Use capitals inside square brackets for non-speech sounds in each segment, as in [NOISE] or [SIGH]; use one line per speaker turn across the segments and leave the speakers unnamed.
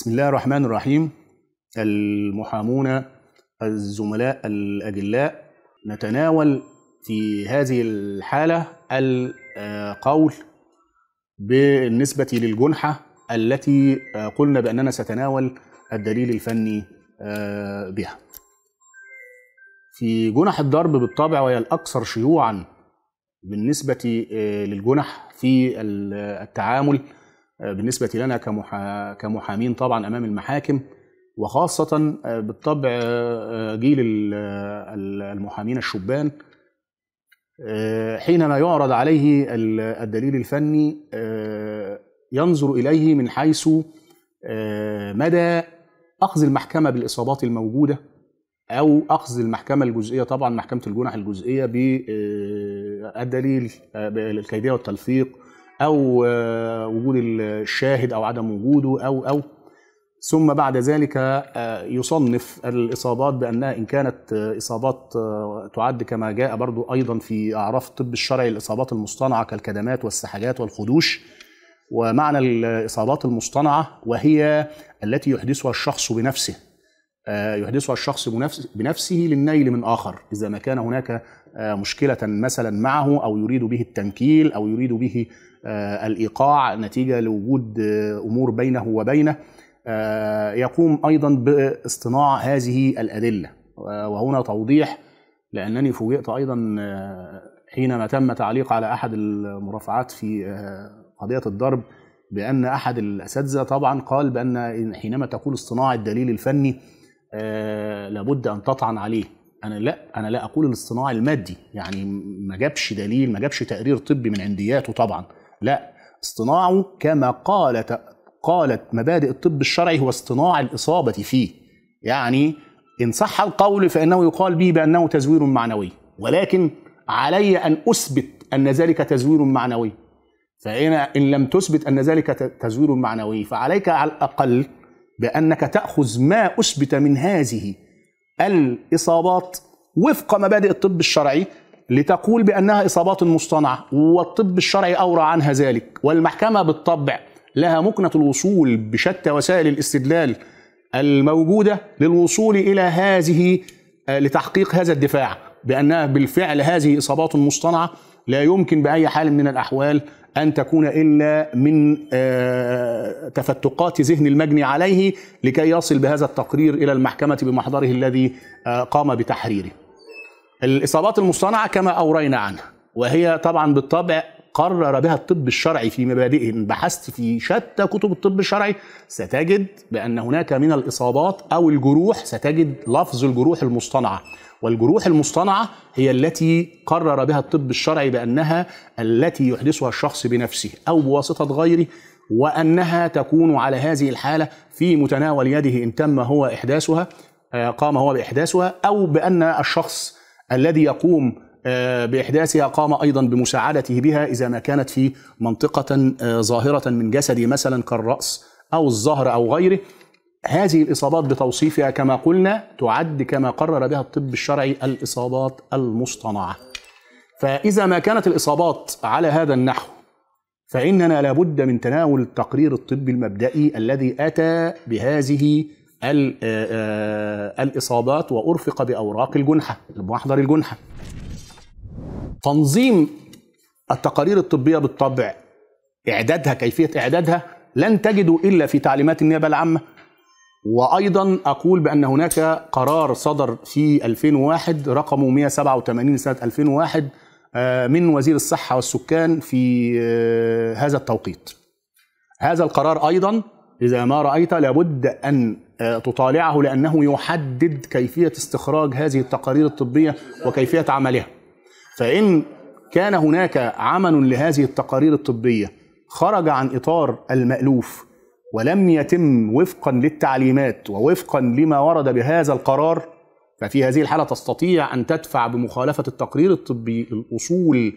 بسم الله الرحمن الرحيم. المحامون الزملاء الأجلاء. نتناول في هذه الحالة القول بالنسبة للجنحة التي قلنا بأننا سنتناول الدليل الفني بها. في جنح الضرب بالطبع وهي الأكثر شيوعا بالنسبة للجنح في التعامل بالنسبة لنا كمحا... كمحامين طبعا أمام المحاكم وخاصة بالطبع جيل المحامين الشبان حينما يعرض عليه الدليل الفني ينظر إليه من حيث مدى أخذ المحكمة بالإصابات الموجودة أو أخذ المحكمة الجزئية طبعا محكمة الجنح الجزئية بالدليل الكيدية والتلفيق أو وجود الشاهد أو عدم وجوده أو أو. ثم بعد ذلك يصنف الإصابات بأنها إن كانت إصابات تعد كما جاء برضو أيضا في أعراف الطب الشرعي الإصابات المصطنعة كالكدمات والسحاجات والخدوش. ومعنى الإصابات المصطنعة وهي التي يحدثها الشخص بنفسه. يحدثها الشخص بنفسه للنيل من آخر. إذا ما كان هناك مشكلة مثلا معه أو يريد به التنكيل أو يريد به الإيقاع نتيجة لوجود أمور بينه وبينه يقوم أيضا باصطناع هذه الأدلة. وهنا توضيح لأنني فوجئت أيضا حينما تم تعليق على أحد المرافعات في قضية الضرب بأن أحد الأساتذة طبعا قال بأن حينما تقول اصطناع الدليل الفني لابد أن تطعن عليه. أنا لا أنا لا أقول الاصطناع المادي يعني ما جابش دليل ما جابش تقرير طبي من عندياته طبعا. لا اصطناعه كما قالت قالت مبادئ الطب الشرعي هو اصطناع الإصابة فيه. يعني إن صح القول فإنه يقال به بأنه تزوير معنوي. ولكن علي أن أثبت أن ذلك تزوير معنوي. فإن إن لم تثبت أن ذلك تزوير معنوي فعليك على الأقل بأنك تأخذ ما أثبت من هذه الإصابات وفق مبادئ الطب الشرعي لتقول بأنها إصابات مصطنعة والطب الشرعي أورى عنها ذلك والمحكمة بالطبع لها مكنة الوصول بشتى وسائل الاستدلال الموجودة للوصول إلى هذه لتحقيق هذا الدفاع بأنها بالفعل هذه إصابات مصطنعة لا يمكن بأي حال من الأحوال أن تكون إلا من تفتقات ذهن المجني عليه لكي يصل بهذا التقرير إلى المحكمة بمحضره الذي قام بتحريره. الإصابات المصطنعة كما أورينا عنها وهي طبعا بالطبع قرر بها الطب الشرعي في مبادئه. إن بحثت في شتى كتب الطب الشرعي ستجد بأن هناك من الإصابات أو الجروح ستجد لفظ الجروح المصطنعة والجروح المصطنعة هي التي قرر بها الطب الشرعي بأنها التي يحدثها الشخص بنفسه أو بواسطة غيره وأنها تكون على هذه الحالة في متناول يده إن تم هو إحداثها قام هو بإحداثها أو بأن الشخص الذي يقوم بإحداثها قام أيضا بمساعدته بها إذا ما كانت في منطقة ظاهرة من جسدي مثلا كالرأس أو الظهر أو غيره. هذه الإصابات بتوصيفها كما قلنا تعد كما قرر بها الطب الشرعي الإصابات المصطنعة. فإذا ما كانت الإصابات على هذا النحو فإننا لابد من تناول التقرير الطبي المبدئي الذي أتى بهذه الإصابات وأرفق بأوراق الجنحة بمحضر الجنحة. تنظيم التقارير الطبية بالطبع إعدادها كيفية إعدادها لن تجدوا إلا في تعليمات النيابة العامة. وأيضا أقول بأن هناك قرار صدر في 2001 رقمه 187 سنة 2001 من وزير الصحة والسكان في هذا التوقيت. هذا القرار أيضا إذا ما رأيت لابد أن تطالعه لأنه يحدد كيفية استخراج هذه التقارير الطبية وكيفية عملها. فإن كان هناك عمل لهذه التقارير الطبية خرج عن إطار المألوف ولم يتم وفقا للتعليمات ووفقا لما ورد بهذا القرار ففي هذه الحالة تستطيع أن تدفع بمخالفة التقرير الطبي الأصول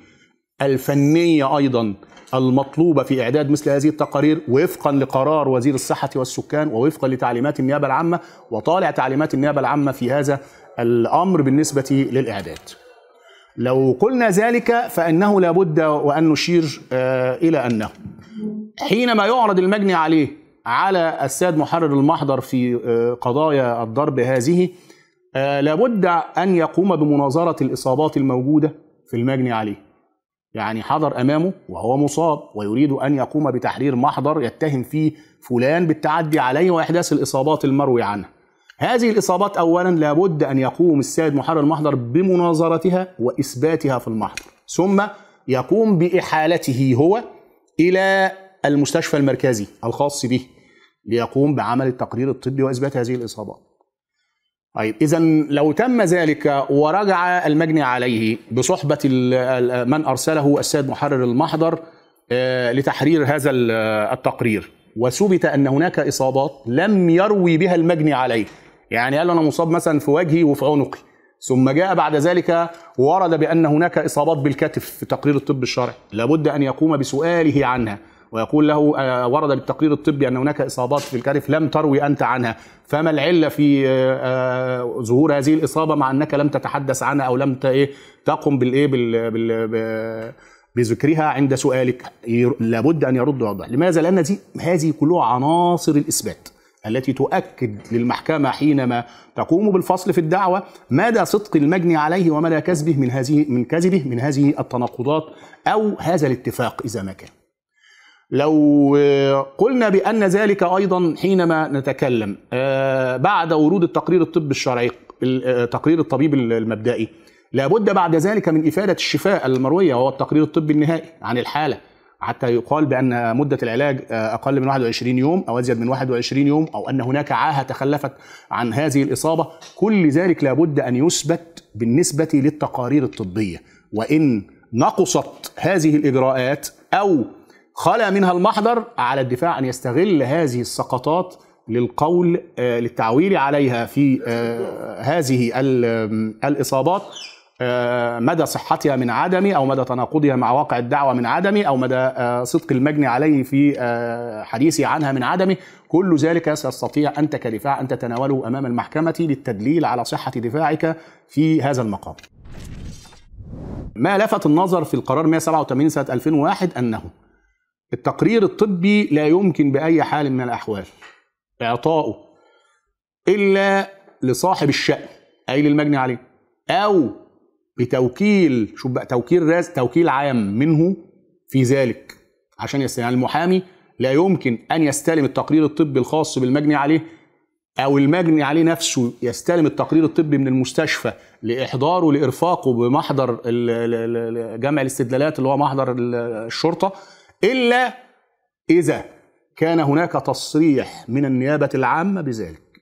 الفنية أيضا المطلوبة في إعداد مثل هذه التقارير وفقا لقرار وزير الصحة والسكان ووفقا لتعليمات النيابة العامة وطالع تعليمات النيابة العامة في هذا الأمر بالنسبة للإعداد. لو قلنا ذلك فإنه لابد وأن نشير إلى أنه حينما يعرض المجني عليه على السيد محرر المحضر في آه، قضايا الضرب هذه آه، لابد أن يقوم بمناظرة الإصابات الموجودة في المجني عليه. يعني حضر أمامه وهو مصاب ويريد أن يقوم بتحرير محضر يتهم فيه فلان بالتعدي عليه وإحداث الإصابات المروي عنها هذه الإصابات اولا لابد أن يقوم السيد محرر المحضر بمناظرتها وإثباتها في المحضر. ثم يقوم بإحالته هو إلى المستشفى المركزي الخاص به. ليقوم بعمل التقرير الطبي وإثبات هذه الإصابات. طيب اذا لو تم ذلك ورجع المجني عليه بصحبة من أرسله السيد محرر المحضر آه، لتحرير هذا ال- التقرير. وثبت أن هناك إصابات لم يروي بها المجني عليه. يعني قال أنا مصاب مثلا في وجهي وفي عنقي. ثم جاء بعد ذلك ورد بأن هناك إصابات بالكتف في تقرير الطب الشرعي. لابد أن يقوم بسؤاله عنها. ويقول له آه، ورد بالتقرير الطبي أن هناك إصابات في الكتف لم تروي أنت عنها. فما العلة في آه، آه، ظهور هذه الإصابة مع أنك لم تتحدث عنها أو لم إيه تقم بالايه بال ب- بذكرها عند سؤالك؟ لابد أن يرد وضع لماذا؟ لأن دي هذه كلها عناصر الإثبات التي تؤكد للمحكمة حينما تقوم بالفصل في الدعوة مدى صدق المجني عليه ومدى كذبه من هذه من كذبه من هذه التناقضات أو هذا الاتفاق إذا ما كان. لو قلنا بأن ذلك أيضا حينما نتكلم آه، بعد ورود التقرير الطبي الشرعي ال- آه، تقرير الطبيب المبدئي لابد بعد ذلك من إفادة الشفاء المروية وهو التقرير الطبي النهائي عن الحالة حتى يقال بأن مدة العلاج آه، أقل من 21 يوم أو أزيد من 21 يوم أو أن هناك عاهة تخلفت عن هذه الإصابة. كل ذلك لابد أن يثبت بالنسبة للتقارير الطبية. وإن نقصت هذه الإجراءات أو خلا منها المحضر على الدفاع أن يستغل هذه السقطات للقول آه، للتعويل عليها في آه، هذه ال- الإصابات آه، مدى صحتها من عدم أو مدى تناقضها مع واقع الدعوة من عدم أو مدى صدق المجني عليه في حديثه عنها من عدم كل ذلك ستستطيع انت كدفاع أن تتناوله أمام المحكمة للتدليل على صحة دفاعك في هذا المقام. ما لفت النظر في القرار 187 سنة 2001 أنه التقرير الطبي لا يمكن بأي حال من الأحوال. إعطاؤه إلا لصاحب الشأن اي للمجني عليه أو بتوكيل شوف بقى توكيل راس توكيل عام منه في ذلك. عشان يستلم يعني المحامي لا يمكن أن يستلم التقرير الطبي الخاص بالمجني عليه أو المجني عليه نفسه يستلم التقرير الطبي من المستشفى لإحضاره لإرفاقه بمحضر جمع الاستدلالات اللي هو محضر ال- الشرطة إلا إذا كان هناك تصريح من النيابة العامة بذلك.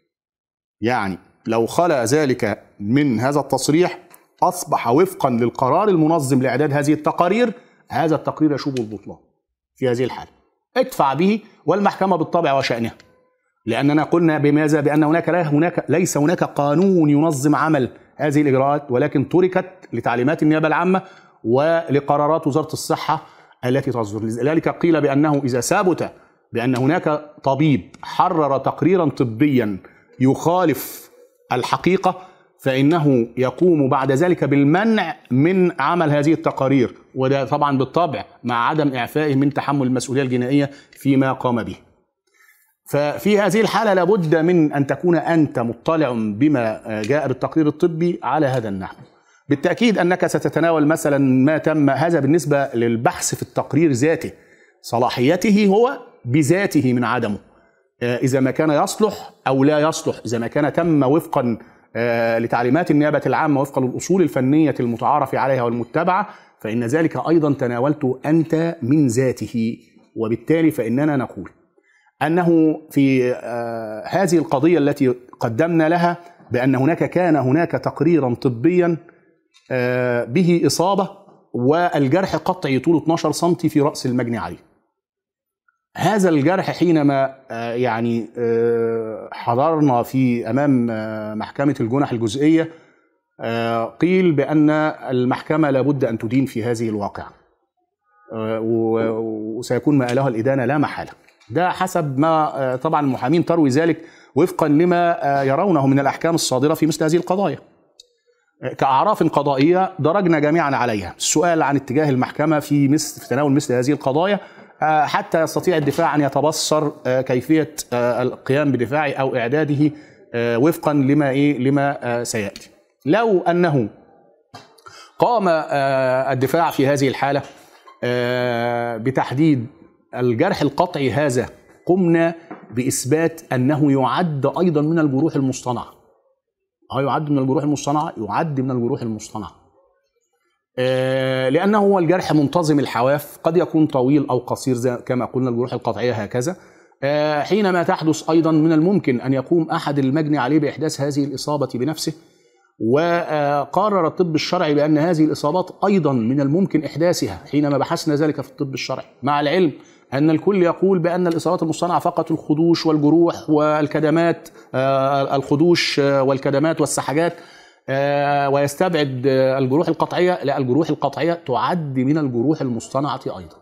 يعني لو خلا ذلك من هذا التصريح أصبح وفقا للقرار المنظم لإعداد هذه التقارير هذا التقرير يشوب البطلان في هذه الحاله ادفع به والمحكمة بالطبع وشأنها. لأننا قلنا بماذا؟ بأن هناك لا هناك ليس هناك قانون ينظم عمل هذه الإجراءات ولكن تركت لتعليمات النيابة العامة ولقرارات وزارة الصحة التي تصدر لذلك قيل بأنه إذا ثبت بأن هناك طبيب حرر تقريرا طبيا يخالف الحقيقة فإنه يقوم بعد ذلك بالمنع من عمل هذه التقارير وده طبعا بالطبع مع عدم إعفائه من تحمل المسؤولية الجنائية فيما قام به. ففي هذه الحالة لابد من أن تكون أنت مطلع بما جاء بالتقرير الطبي على هذا النحو بالتأكيد أنك ستتناول مثلا ما تم هذا بالنسبة للبحث في التقرير ذاته. صلاحيته هو بذاته من عدمه. إذا ما كان يصلح أو لا يصلح إذا ما كان تم وفقا لتعليمات النيابة العامة وفقا للأصول الفنية المتعارف عليها والمتبعة فإن ذلك أيضا تناولته أنت من ذاته. وبالتالي فإننا نقول أنه في آه هذه القضية التي قدمنا لها بأن هناك كان هناك تقريرا طبيا آه به إصابة والجرح قطعي طول 12 سم في رأس المجني عليه. هذا الجرح حينما آه يعني حضرنا في أمام محكمة الجنح الجزئية قيل بأن المحكمة لابد أن تدين في هذه الواقعة. وسيكون مآلها الإدانة لا محالة. ده حسب ما طبعا المحامين تروي ذلك وفقا لما يرونه من الأحكام الصادرة في مثل هذه القضايا. كأعراف قضائية درجنا جميعا عليها، السؤال عن اتجاه المحكمة في مثل في تناول مثل هذه القضايا حتى يستطيع الدفاع أن يتبصر كيفية القيام بدفاعه أو إعداده وفقا لما إيه لما سيأتي. لو أنه قام الدفاع في هذه الحالة بتحديد الجرح القطعي هذا قمنا بإثبات أنه يعد أيضا من الجروح المصطنعة. آه يعد من الجروح المصطنعة؟ يعد من الجروح المصطنعة. لأنه هو الجرح منتظم الحواف قد يكون طويل أو قصير زي كما قلنا الجروح القطعية هكذا حينما تحدث أيضا من الممكن أن يقوم أحد المجني عليه بإحداث هذه الإصابة بنفسه وقرر الطب الشرعي بأن هذه الإصابات أيضا من الممكن إحداثها حينما بحثنا ذلك في الطب الشرعي مع العلم أن الكل يقول بأن الإصابات المصطنعه فقط الخدوش والجروح والكدمات الخدوش والكدمات والسحجات ويستبعد الجروح القطعية. لا الجروح القطعية تعد من الجروح المصطنعه أيضا.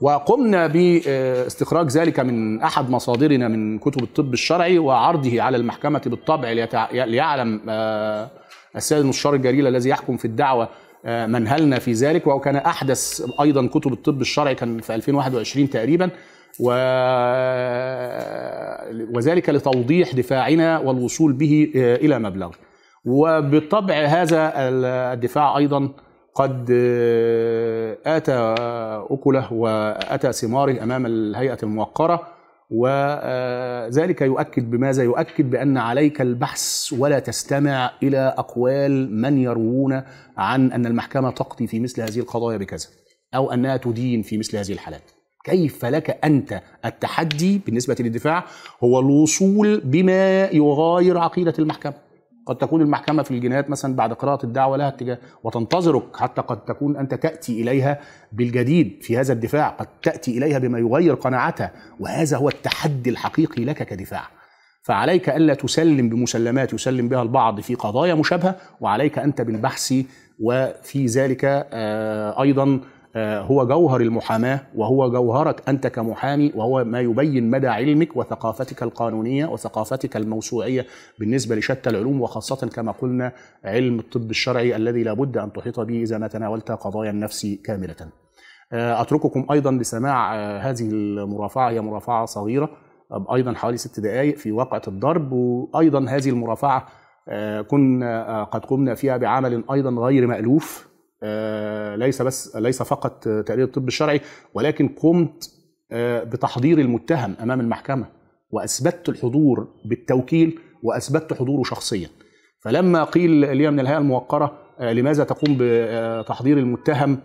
وقمنا باستخراج ذلك من أحد مصادرنا من كتب الطب الشرعي وعرضه على المحكمة بالطبع ليعلم السيد المستشار الجليل الذي يحكم في الدعوة منهلنا في ذلك وكان أحدث أيضا كتب الطب الشرعي كان في 2021 تقريبا و... وذلك لتوضيح دفاعنا والوصول به إلى مبلغ. وبالطبع هذا الدفاع أيضا قد آتى أكله وآتى ثماره أمام الهيئة الموقرة. وذلك يؤكد بماذا؟ يؤكد بأن عليك البحث ولا تستمع إلى أقوال من يروون عن أن المحكمة تقضي في مثل هذه القضايا بكذا أو أنها تدين في مثل هذه الحالات. كيف لك أنت التحدي بالنسبة للدفاع هو الوصول بما يغاير عقيدة المحكمة. قد تكون المحكمة في الجنايات مثلا بعد قراءة الدعوة لها اتجاه وتنتظرك حتى قد تكون أنت تأتي إليها بالجديد في هذا الدفاع قد تأتي إليها بما يغير قناعتها وهذا هو التحدي الحقيقي لك كدفاع. فعليك ألا تسلم بمسلمات يسلم بها البعض في قضايا مشابهة وعليك أنت بالبحث وفي ذلك أيضا هو جوهر المحاماة وهو جوهرك أنت كمحامي وهو ما يبين مدى علمك وثقافتك القانونية وثقافتك الموسوعية بالنسبة لشتى العلوم وخاصة كما قلنا علم الطب الشرعي الذي لا بد أن تحيط به إذا ما تناولت قضايا النفس كاملة. أترككم أيضا لسماع هذه المرافعة هي مرافعة صغيرة أيضا حوالي ست دقائق في واقعة الضرب وأيضا هذه المرافعة كنا قد قمنا فيها بعمل أيضا غير مألوف. ليس بس ليس فقط تقرير الطب الشرعي ولكن قمت بتحضير المتهم أمام المحكمة وأثبتت الحضور بالتوكيل وأثبتت حضوره شخصيا. فلما قيل لي من الهيئة الموقرة لماذا تقوم بتحضير المتهم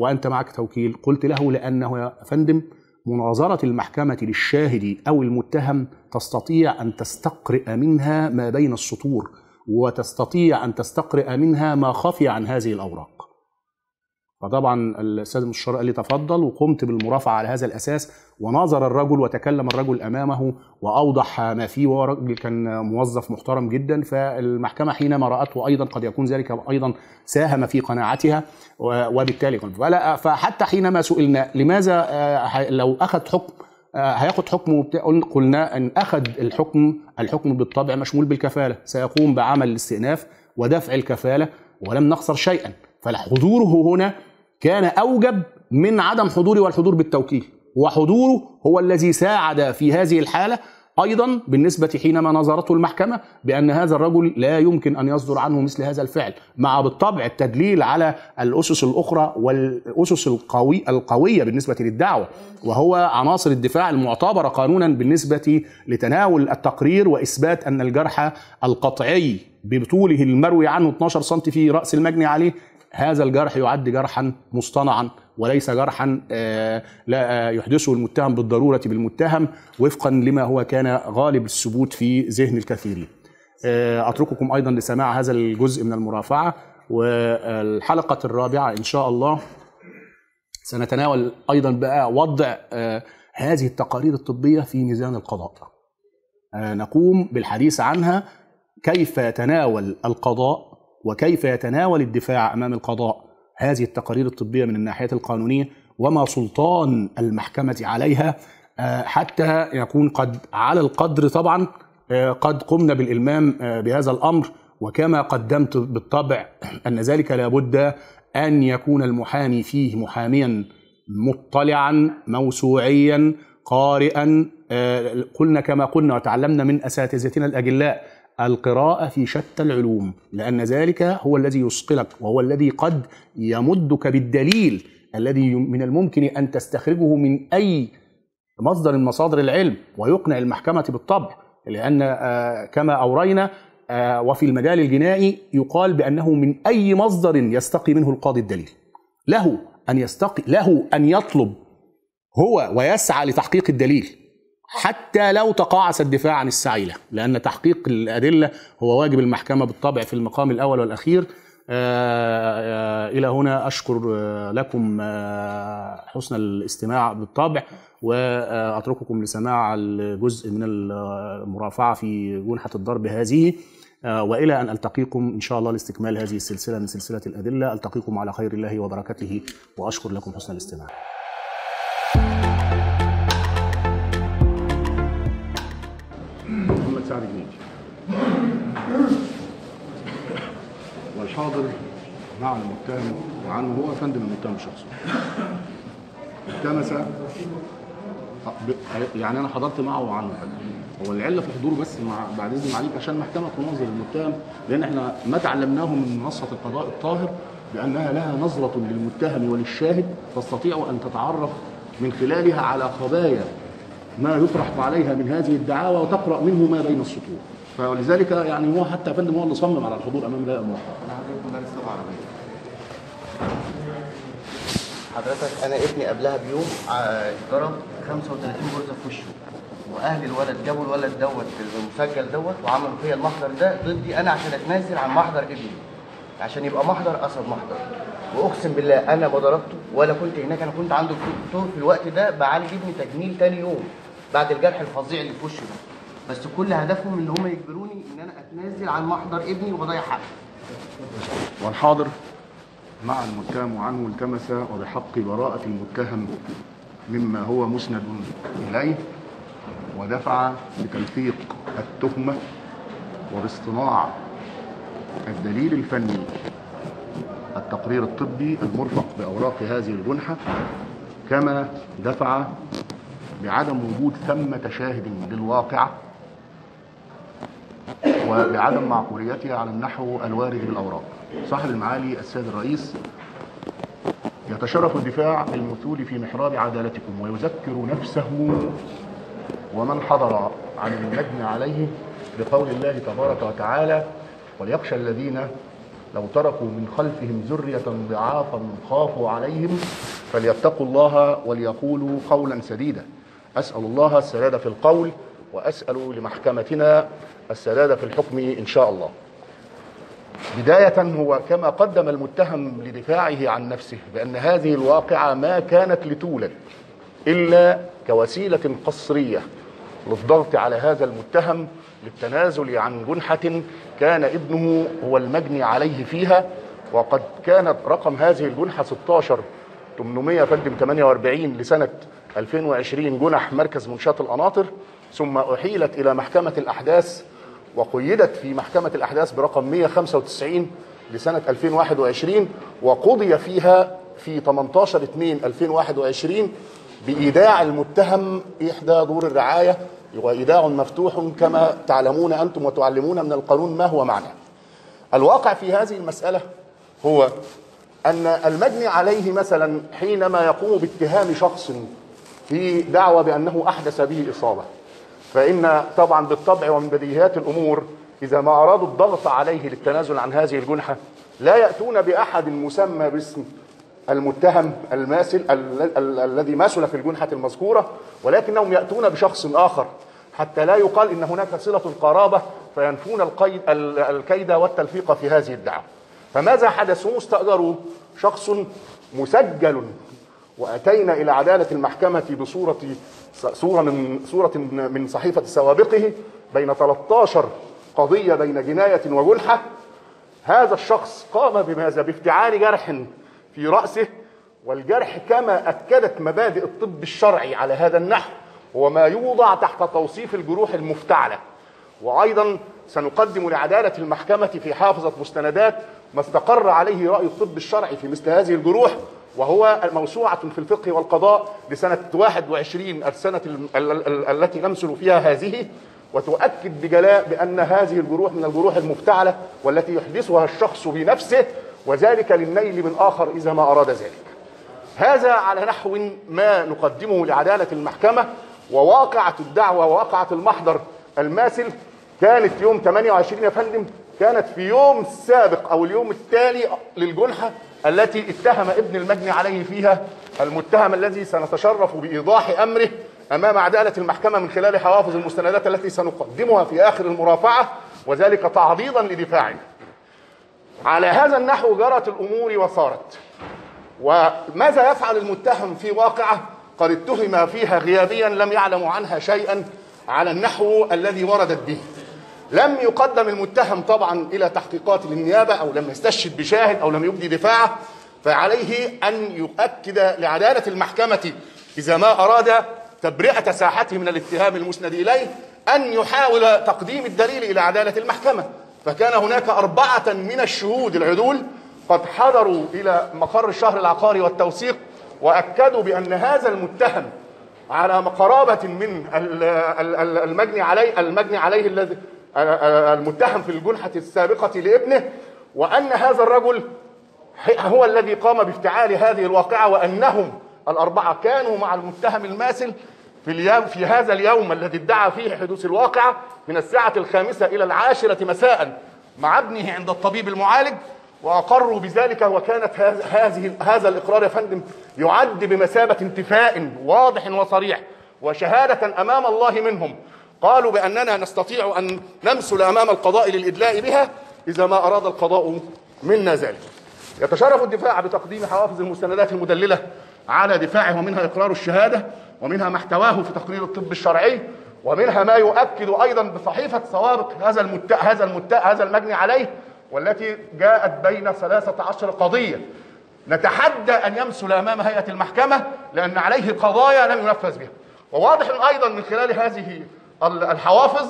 وأنت معك توكيل قلت له لأنه يا فندم مناظرة المحكمة للشاهد أو المتهم تستطيع أن تستقرئ منها ما بين السطور. وتستطيع أن تستقرئ منها ما خفي عن هذه الأوراق. فطبعا الأستاذ المستشار قال لي تفضل وقمت بالمرافعة على هذا الأساس ونظر الرجل وتكلم الرجل أمامه وأوضح ما فيه وهو راجل كان موظف محترم جدا فالمحكمة حينما رأته أيضا قد يكون ذلك أيضا ساهم في قناعتها وبالتالي فحتى حينما سئلنا لماذا لو اخذ حكم هياخد حكم قلنا أن أخذ الحكم الحكم بالطبع مشمول بالكفالة. سيقوم بعمل الاستئناف ودفع الكفالة ولم نخسر شيئا. فحضوره هنا كان أوجب من عدم حضوري والحضور بالتوكيل. وحضوره هو الذي ساعد في هذه الحالة أيضا بالنسبة حينما نظرته المحكمة بأن هذا الرجل لا يمكن أن يصدر عنه مثل هذا الفعل مع بالطبع التدليل على الأسس الأخرى والأسس القوي القوية بالنسبة للدعوة وهو عناصر الدفاع المعتبرة قانونا بالنسبة لتناول التقرير وإثبات أن الجرح القطعي بطوله المروي عنه 12 سم في رأس المجني عليه هذا الجرح يعد جرحا مصطنعا. وليس جرحا لا يحدثه المتهم بالضرورة بالمتهم وفقا لما هو كان غالب الثبوت في ذهن الكثيرين. أترككم أيضا لسماع هذا الجزء من المرافعة والحلقة الرابعة إن شاء الله سنتناول أيضا بقى وضع هذه التقارير الطبية في ميزان القضاء. نقوم بالحديث عنها كيف يتناول القضاء وكيف يتناول الدفاع أمام القضاء هذه التقارير الطبية من الناحية القانونية وما سلطان المحكمة عليها حتى يكون قد على القدر طبعا قد قمنا بالإلمام بهذا الأمر. وكما قدمت بالطبع [CLEARS THROAT] أن ذلك لابد أن يكون المحامي فيه محاميا مطلعا موسوعيا قارئا آه، قلنا كما قلنا وتعلمنا من أساتذتنا الأجلاء القراءة في شتى العلوم لأن ذلك هو الذي يصقلك وهو الذي قد يمدك بالدليل الذي من الممكن أن تستخرجه من أي مصدر من مصادر العلم ويقنع المحكمة بالطبع لأن آه، كما أورينا آه، وفي المجال الجنائي يقال بأنه من أي مصدر يستقي منه القاضي الدليل. له أن يستقي له أن يطلب هو ويسعى لتحقيق الدليل. حتى لو تقاعس الدفاع عن السعي له لأن تحقيق الأدلة هو واجب المحكمة بالطبع في المقام الأول والأخير. آه، آه، إلى هنا أشكر آه، لكم حسن الاستماع بالطبع وأترككم لسماع الجزء من المرافعة في جنحة الضرب هذه. وإلى أن ألتقيكم إن شاء الله لاستكمال هذه السلسلة من سلسلة الأدلة. ألتقيكم على خير الله وبركته وأشكر لكم حسن الاستماع. والحاضر مع المتهم وعنه. هو فندم المتهم شخصه التمس يعني أنا حضرت معه وعنه. هو العلة في حضوره بس مع بعد إذن معاليك عشان المحكمه تناظر المتهم لأن إحنا ما تعلمناه من منصة القضاء الطاهر بأنها لها نظرة للمتهم وللشاهد تستطيع أن تتعرف من خلالها على خبايا ما يطرح عليها من هذه الدعاوى وتقرأ منه ما بين السطور. فلذلك يعني هو حتى يا فندم هو اللي صمم على الحضور أمام لا المحكمه
أنا حضرتك مدرس لغه عربيه حضرتك أنا ابني قبلها بيوم آه، اتضرب 35 غرزه في وشه. وأهل الولد جابوا الولد دوت المسجل دوت وعملوا فيا المحضر ده ضدي أنا عشان أتنازل عن محضر ابني. عشان يبقى محضر أسد محضر. وأقسم بالله أنا ما ضربته ولا كنت هناك. أنا كنت عند الدكتور في الوقت ده بعالج ابني تجميل تاني يوم بعد الجرح الفظيع اللي في وشه ده. بس كل هدفهم ان هم يجبروني إن أنا أتنازل عن محضر ابني وبضيع حقي
والحاضر مع المتهم عنه التمس وبحق براءة المتهم مما هو مسند إليه ودفع بتلفيق التهمة وباصطناع الدليل الفني التقرير الطبي المرفق بأوراق هذه الجنحة كما دفع بعدم وجود ثمة شاهد للواقعة وبعدم معقوليتها على النحو الوارد بالأوراق. صاحب المعالي السيد الرئيس يتشرف الدفاع بالمثول في محراب عدالتكم ويذكر نفسه ومن حضر عن المجني عليه بقول الله تبارك وتعالى وليخشى الذين لو تركوا من خلفهم ذرية ضعافا خافوا عليهم فليتقوا الله وليقولوا قولا سديدا. أسأل الله السداد في القول وأسأل لمحكمتنا السداد في الحكم إن شاء الله. بداية هو كما قدم المتهم لدفاعه عن نفسه بأن هذه الواقعة ما كانت لتولد إلا كوسيلة قصرية للضغط على هذا المتهم للتنازل عن جنحة كان ابنه هو المجني عليه فيها وقد كانت رقم هذه الجنحة 16 800 فدم 48 لسنة 2020 جنح مركز منشاة القناطر ثم أحيلت إلى محكمة الأحداث وقيدت في محكمة الأحداث برقم 195 لسنة 2021 وقضي فيها في 18 2 2021 بإيداع المتهم إحدى دور الرعاية وإيداع مفتوح كما تعلمون أنتم وتعلمون من القانون ما هو معناه الواقع في هذه المسألة هو أن المجني عليه مثلا حينما يقوم باتهام شخص في دعوة بأنه أحدث به إصابة فإن طبعا بالطبع ومن بديهيات الأمور إذا ما أرادوا الضغط عليه للتنازل عن هذه الجنحة لا يأتون بأحد مسمى باسم المتهم الماثل ال- ال- الذي مثل في الجنحة المذكورة ولكنهم يأتون بشخص آخر. حتى لا يقال إن هناك صلة قرابة فينفون الكيد والتلفيق في هذه الدعوة. فماذا حدث؟ استأجروا شخص مسجل وأتينا إلى عدالة المحكمة بصورة صورة من صورة من صحيفة سوابقه بين 13 قضية بين جناية وجنحه هذا الشخص قام بماذا؟ بافتعال جرح في رأسه والجرح كما أكدت مبادئ الطب الشرعي على هذا النحو هو ما يوضع تحت توصيف الجروح المفتعلة وأيضا سنقدم لعدالة المحكمة في حافظة مستندات ما استقر عليه رأي الطب الشرعي في مثل هذه الجروح وهو موسوعة في الفقه والقضاء لسنة 21 السنة ال- ال- ال- التي نمثل فيها هذه وتؤكد بجلاء بأن هذه الجروح من الجروح المفتعلة والتي يحدثها الشخص بنفسه وذلك للنيل من آخر إذا ما أراد ذلك. هذا على نحو ما نقدمه لعدالة المحكمة وواقعة الدعوة وواقعة المحضر الماثل. كانت يوم 28 يا فندم كانت في يوم سابق أو اليوم التالي للجنحة التي اتهم ابن المجني عليه فيها المتهم الذي سنتشرف بإيضاح أمره أمام عدالة المحكمة من خلال حوافظ المستندات التي سنقدمها في آخر المرافعة وذلك تعضيدا لدفاعنا على هذا النحو جرت الأمور وصارت. وماذا يفعل المتهم في واقعة؟ قد اتهم فيها غيابيا لم يعلم عنها شيئا على النحو الذي وردت به. لم يقدم المتهم طبعا إلى تحقيقات للنيابة أو لم يستشهد بشاهد أو لم يبدي دفاعه فعليه أن يؤكد لعدالة المحكمة إذا ما أراد تبرئة ساحته من الاتهام المسند إليه أن يحاول تقديم الدليل إلى عدالة المحكمة. فكان هناك أربعة من الشهود العدول قد حضروا إلى مقر الشهر العقاري والتوثيق وأكدوا بأن هذا المتهم على قرابة من ال- ال- ال- المجني عليه المجني عليه الذي المتهم في الجنحة السابقة لابنه وأن هذا الرجل هو الذي قام بافتعال هذه الواقعة وأنهم الأربعة كانوا مع المتهم الماثل في اليوم في هذا اليوم الذي ادعى فيه حدوث الواقعة من الساعة الخامسة إلى العاشرة مساء مع ابنه عند الطبيب المعالج وأقروا بذلك وكانت هذ- هذه هذا الإقرار يا فندم يعد بمثابة انتفاء واضح وصريح وشهادة أمام الله منهم. قالوا بأننا نستطيع أن نمثل أمام القضاء للإدلاء بها إذا ما أراد القضاء منا ذلك. يتشرف الدفاع بتقديم حوافظ المستندات المدللة على دفاعه ومنها إقرار الشهادة ومنها ما احتواه في تقرير الطب الشرعي ومنها ما يؤكد أيضا بصحيفة سوابق هذا المت... هذا المت... هذا المجني عليه والتي جاءت بين 13 قضية. نتحدى أن يمثل أمام هيئة المحكمة لأن عليه قضايا لم ينفذ بها. وواضح أيضا من خلال هذه الحوافظ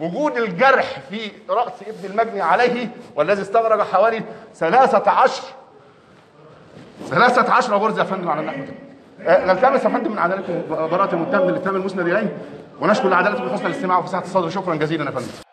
وجود الجرح في رأس ابن المجني عليه والذي استغرق حوالي 13 13 غرزة يا فندم على النحو ده. آه، نلتمس يا فندم من عدالة براءة المتهم للاتهام المسند إليه ونشكر لعدالته بحسن الاستماع وفساحة الصدر شكرا جزيلا يا فندم